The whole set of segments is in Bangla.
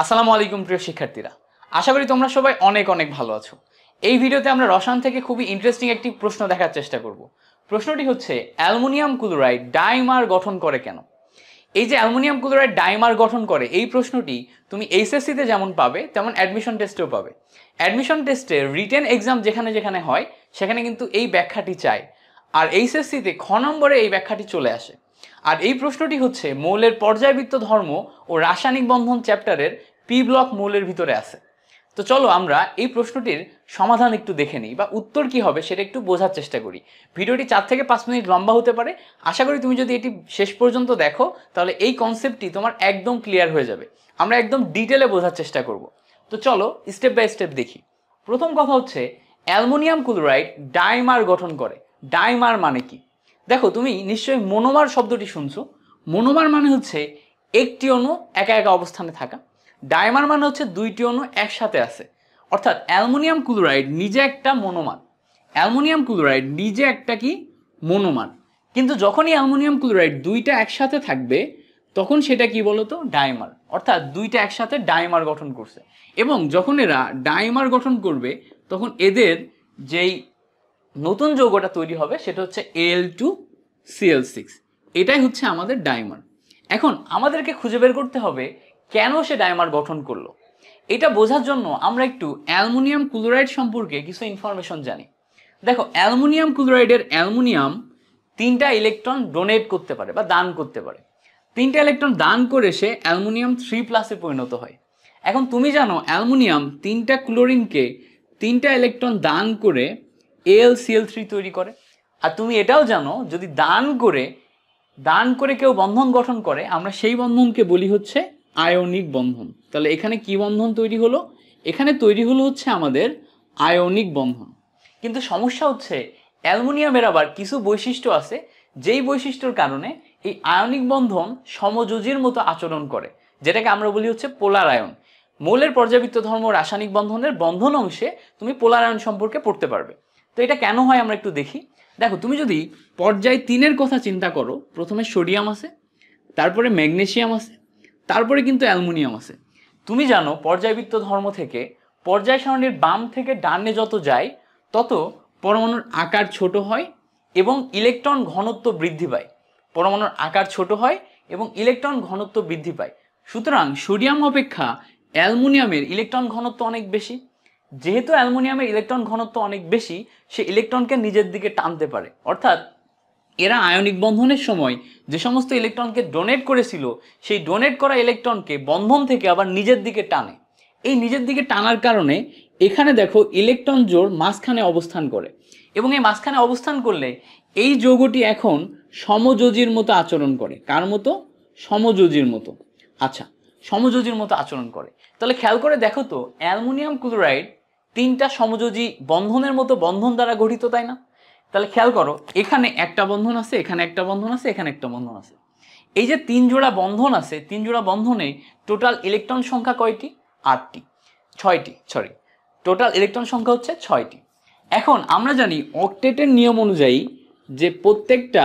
আসসালামু আলাইকুম প্রিয় শিক্ষার্থীরা। আশা করি তোমরা সবাই অনেক অনেক ভালো আছো। এই ভিডিওতে আমরা রসায়ন থেকে খুবই ইন্টারেস্টিং একটি প্রশ্ন দেখার চেষ্টা করব। প্রশ্নটি হচ্ছে, অ্যালুমিনিয়াম ক্লোরাইড ডাইমার গঠন করে কেন? এই যে অ্যালুমিনিয়াম ক্লোরাইড ডাইমার গঠন করে, এই প্রশ্নটি তুমি এইচএসসিতে যেমন পাবে, তেমন অ্যাডমিশন টেস্টেও পাবে। অ্যাডমিশন টেস্টে রিটেন এক্সাম যেখানে যেখানে হয়, সেখানে কিন্তু এই ব্যাখ্যাটি চাই। আর এইচএসসিতে খ নম্বরে এই ব্যাখ্যাটি চলে আসে। আর এই প্রশ্নটি হচ্ছে, মৌলের পর্যায়বৃত্ত ধর্ম ও রাসায়নিক বন্ধন চ্যাপ্টারের পি ব্লক মৌলের ভিতরে আছে। তো চলো আমরা এই প্রশ্নটির সমাধান একটু দেখে নিই বা উত্তর কি হবে সেটা একটু বোঝার চেষ্টা করি। ভিডিওটি চার থেকে পাঁচ মিনিট লম্বা হতে পারে। আশা করি তুমি যদি এটি শেষ পর্যন্ত দেখো, তাহলে এই কনসেপ্টটি তোমার একদম ক্লিয়ার হয়ে যাবে। আমরা একদম ডিটেলে বোঝার চেষ্টা করব। তো চলো স্টেপ বাই স্টেপ দেখি। প্রথম কথা হচ্ছে, অ্যালুমিনিয়াম ক্লোরাইড ডাইমার গঠন করে। ডাইমার মানে কি? দেখো, তুমি নিশ্চয়ই মনোমার শব্দটি শুনছো। মনোমার মানে হচ্ছে একটি অণু একা একা অবস্থানে থাকা। ডাইমার মানে হচ্ছে দুইটি অণু একসাথে আছে। অর্থাৎ অ্যালুমিনিয়াম ক্লোরাইড নিজে একটা মনোমার অ্যালুমিনিয়াম ক্লোরাইড নিজে একটা কি? মনোমার কিন্তু যখনই অ্যালুমিনিয়াম ক্লোরাইড দুইটা একসাথে থাকবে, তখন সেটা কি বলতো? ডাইমার অর্থাৎ দুইটা একসাথে ডাইমার গঠন করছে। এবং যখন এরা ডাইমার গঠন করবে, তখন এদের যেই নতুন যৌগটা তৈরি হবে, সেটা হচ্ছে এল টু সিএল সিক্স এটাই হচ্ছে আমাদের ডাইমার এখন আমাদেরকে খুঁজে বের করতে হবে কেন সে ডায়মার গঠন করল? এটা বোঝার জন্য আমরা একটু অ্যালুমিনিয়াম ক্লোরাইড সম্পর্কে কিছু ইনফরমেশন জানি। দেখো, অ্যালুমিনিয়াম ক্লোরাইডের অ্যালুমিনিয়াম তিনটা ইলেকট্রন ডোনেট করতে পারে বা দান করতে পারে। তিনটা ইলেকট্রন দান করে সে অ্যালুমিনিয়াম থ্রি প্লাসে পরিণত হয়। এখন তুমি জানো, অ্যালুমিনিয়াম তিনটা ক্লোরিনকে তিনটা ইলেকট্রন দান করে এল সিএল থ্রি তৈরি করে। আর তুমি এটাও জানো, যদি দান করে দান করে কেউ বন্ধন গঠন করে, আমরা সেই বন্ধনকে বলি হচ্ছে আয়নিক বন্ধন। তাহলে এখানে কি বন্ধন তৈরি হলো? এখানে তৈরি হলো হচ্ছে আমাদের আয়নিক বন্ধন। কিন্তু সমস্যা হচ্ছে, অ্যালুমিনিয়ামের আবার কিছু বৈশিষ্ট্য আছে, যেই বৈশিষ্ট্যর কারণে এই আয়নিক বন্ধন সমযোজীর মতো আচরণ করে, যেটাকে আমরা বলি হচ্ছে পোলার আয়ন। মৌলের পর্যাবৃত্ত ধর্ম রাসায়নিক বন্ধনের বন্ধন অংশে তুমি পোলার আয়ন সম্পর্কে পড়তে পারবে। তো এটা কেন হয় আমরা একটু দেখি। দেখো, তুমি যদি পর্যায় তিনের কথা চিন্তা করো, প্রথমে সোডিয়াম আছে, তারপরে ম্যাগনেশিয়াম আছে তারপরে কিন্তু অ্যালুমিনিয়াম আছে। তুমি জানো, পর্যায়বৃত্ত ধর্ম থেকে পর্যায় সারণীর বাম থেকে ডানে যত যায়, তত পরমাণুর আকার ছোট হয় এবং ইলেকট্রন ঘনত্ব বৃদ্ধি পায়। পরমাণুর আকার ছোট হয় এবং ইলেকট্রন ঘনত্ব বৃদ্ধি পায়। সুতরাং সোডিয়াম অপেক্ষা অ্যালুমিনিয়ামের ইলেকট্রন ঘনত্ব অনেক বেশি। যেহেতু অ্যালুমিনিয়ামের ইলেকট্রন ঘনত্ব অনেক বেশি, সে ইলেকট্রনকে নিজের দিকে টানতে পারে। অর্থাৎ এরা আয়নিক বন্ধনের সময় যে সমস্ত ইলেকট্রনকে ডোনেট করেছিল, সেই ডোনেট করা ইলেকট্রনকে বন্ধন থেকে আবার নিজের দিকে টানে। এই নিজের দিকে টানার কারণে এখানে দেখো ইলেকট্রন জোর মাঝখানে অবস্থান করে। এবং এই মাঝখানে অবস্থান করলে এই যৌগটি এখন সমযোজির মতো আচরণ করে। কার মতো? সমযোজির মতো। আচ্ছা সমযোজির মতো আচরণ করে। তাহলে খেয়াল করে দেখো তো, অ্যালুমিনিয়াম ক্লোরাইড তিনটা সমযোজী বন্ধনের মতো বন্ধন দ্বারা গঠিত, তাই না? তাহলে খেয়াল করো, এখানে একটা বন্ধন আছে, এখানে একটা বন্ধন আছে, এখানে একটা বন্ধন আছে। এই যে তিন জোড়া বন্ধন আছে, তিন জোড়া বন্ধনে টোটাল ইলেকট্রন সংখ্যা কয়টি? আটটি। ছয়টি সরি টোটাল ইলেকট্রন সংখ্যা হচ্ছে ছয়টি। এখন আমরা জানি অক্টেটের নিয়ম অনুযায়ী যে প্রত্যেকটা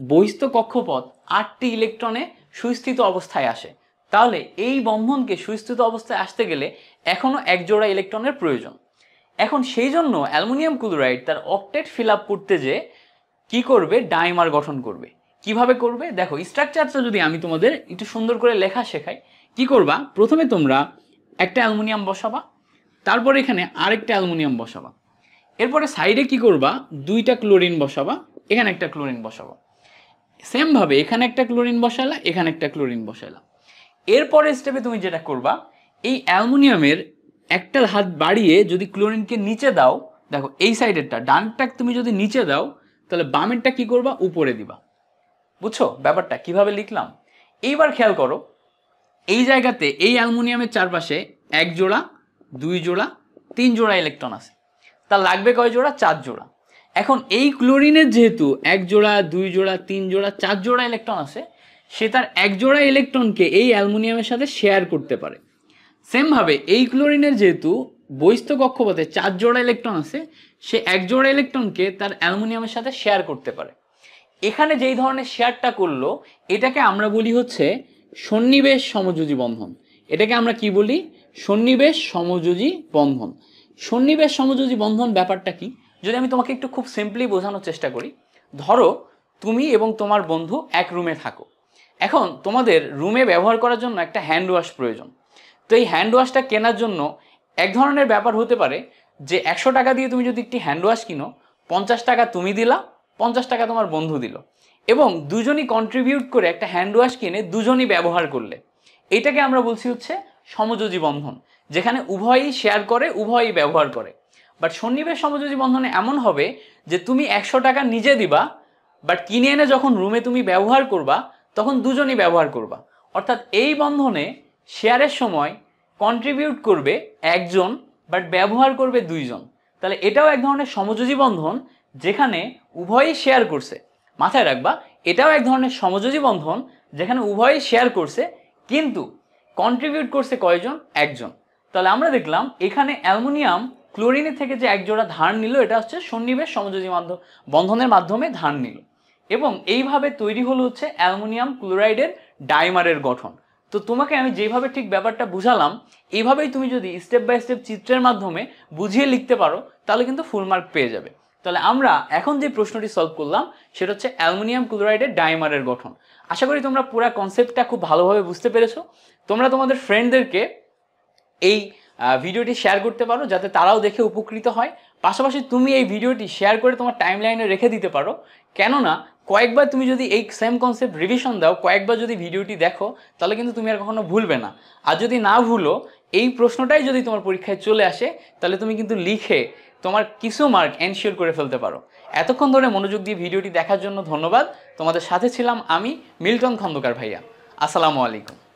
বহিস্থ কক্ষপথ আটটি ইলেকট্রনে সুস্থিত অবস্থায় আসে। তাহলে এই বন্ধনকে সুস্থিত অবস্থায় আসতে গেলে এখনও এক জোড়া ইলেকট্রনের প্রয়োজন। এখন সেই জন্য অ্যালুমিনিয়াম ক্লোরাইড তার অক্টেট ফিল আপ করতে যে কি করবে? ডাইমার গঠন করবে। কীভাবে করবে? দেখো স্ট্রাকচারটা যদি আমি তোমাদের একটু সুন্দর করে লেখা শেখাই, কি করবা? প্রথমে তোমরা একটা অ্যালুমিনিয়াম বসাবা, তারপর এখানে আরেকটা অ্যালুমিনিয়াম বসাবা। এরপরে সাইডে কি করবা? দুইটা ক্লোরিন বসাবা, এখানে একটা ক্লোরিন বসাবা। সেমভাবে এখানে একটা ক্লোরিন বসালা এখানে একটা ক্লোরিন বসালা এরপরে স্টেপে তুমি যেটা করবা, এই অ্যালুমিনিয়ামের একটা হাত বাড়িয়ে যদি ক্লোরিনকে নিচে দাও, দেখো এই সাইডেরটা ডানটা তুমি যদি নিচে দাও, তাহলে বামেরটা কি করবা? উপরে দিবা। বুঝছ ব্যাপারটা? কীভাবে লিখলাম? এইবার খেয়াল করো, এই জায়গাতে, এই অ্যালুমিনিয়ামের চারপাশে এক জোড়া, দুই জোড়া, তিন জোড়া ইলেকট্রন আছে। তা লাগবে কয় জোড়া? চার জোড়া। এখন এই ক্লোরিনের যেহেতু এক জোড়া, দুই জোড়া, তিন জোড়া, চার জোড়া ইলেকট্রন আছে, সে তার এক জোড়া ইলেকট্রনকে এই অ্যালুমিনিয়ামের সাথে শেয়ার করতে পারে। সেমভাবে এই ক্লোরিনের যেহেতু বহিস্থ কক্ষপথে চার জোড়া ইলেকট্রন আছে, সে এক জোড়া ইলেকট্রনকে তার অ্যালুমিনিয়ামের সাথে শেয়ার করতে পারে। এখানে যেই ধরনের শেয়ারটা করল, এটাকে আমরা বলি হচ্ছে সন্নিবেশ সমযোজী বন্ধন। এটাকে আমরা কি বলি? সন্নিবেশ সমযোজী বন্ধন। সন্নিবেশ সমযোজী বন্ধন ব্যাপারটা কি? যদি আমি তোমাকে একটু খুব সিম্পলি বোঝানোর চেষ্টা করি, ধরো তুমি এবং তোমার বন্ধু এক রুমে থাকো। এখন তোমাদের রুমে ব্যবহার করার জন্য একটা হ্যান্ড ওয়াশ প্রয়োজন। তো এই হ্যান্ড ওয়াশটা কেনার জন্য এক ধরনের ব্যাপার হতে পারে যে একশো টাকা দিয়ে তুমি যদি একটি হ্যান্ড ওয়াশ কিনো, পঞ্চাশ টাকা তুমি দিলা, পঞ্চাশ টাকা তোমার বন্ধু দিল। এবং দুজনই কন্ট্রিবিউট করে একটা হ্যান্ড ওয়াশ কিনে দুজনই ব্যবহার করলে। এটাকে আমরা বলছি হচ্ছে সমযোজী বন্ধন, যেখানে উভয়ই শেয়ার করে, উভয়ই ব্যবহার করে। বাট সন্নিবেশ সমযোজী বন্ধনে এমন হবে যে তুমি একশো টাকা নিজে দিবা বাট কিনে এনে যখন রুমে তুমি ব্যবহার করবা, তখন দুজনই ব্যবহার করবা। অর্থাৎ এই বন্ধনে শেয়ারের সময় কন্ট্রিবিউট করবে একজন বাট ব্যবহার করবে দুইজন। তাহলে এটাও এক ধরনের সমযোজী বন্ধন যেখানে উভয়ই শেয়ার করছে। মাথায় রাখবা, এটাও এক ধরনের সমযোজী বন্ধন যেখানে উভয়ই শেয়ার করছে, কিন্তু কন্ট্রিবিউট করছে কয়জন? একজন। তাহলে আমরা দেখলাম এখানে অ্যালুমিনিয়াম ক্লোরিনের থেকে যে একজোড়া ধার নিল, এটা হচ্ছে সন্নিবেশ সমযোজী মাধ্যম বন্ধনের মাধ্যমে ধার নিল। এবং এইভাবে তৈরি হলো হচ্ছে অ্যালুমিনিয়াম ক্লোরাইডের ডাইমারের গঠন। তো তোমাকে আমি যেভাবে ঠিক ব্যাপারটা বুঝালাম এইভাবেই তুমি যদি স্টেপ বাই স্টেপ চিত্রের মাধ্যমে বুঝিয়ে লিখতে পারো, তাহলে কিন্তু ফুল মার্ক পেয়ে যাবে। তাহলে আমরা এখন যে প্রশ্নটি সলভ করলাম, সেটা হচ্ছে অ্যালুমিনিয়াম ক্লোরাইডের ডাইমারের গঠন। আশা করি তোমরা পুরো কনসেপ্টটা খুব ভালোভাবে বুঝতে পেরেছ। তোমরা তোমাদের ফ্রেন্ডদেরকে এই ভিডিওটি শেয়ার করতে পারো, যাতে তারাও দেখে উপকৃত হয়। পাশাপাশি তুমি এই ভিডিওটি শেয়ার করে তোমার টাইম লাইনে রেখে দিতে পারো। কেননা কয়েকবার তুমি যদি এই সেম কনসেপ্ট রিভিশন দাও, কয়েকবার যদি ভিডিওটি দেখো, তাহলে কিন্তু তুমি আর কখনো ভুলবে না। আর যদি না ভুলো, এই প্রশ্নটাই যদি তোমার পরীক্ষায় চলে আসে, তাহলে তুমি কিন্তু লিখে তোমার কিছু মার্ক এনশিওর করে ফেলতে পারো। এতক্ষণ ধরে মনোযোগ দিয়ে ভিডিওটি দেখার জন্য ধন্যবাদ। তোমাদের সাথে ছিলাম আমি, মিল্টন খন্দকার ভাইয়া। আসসালামু আলাইকুম।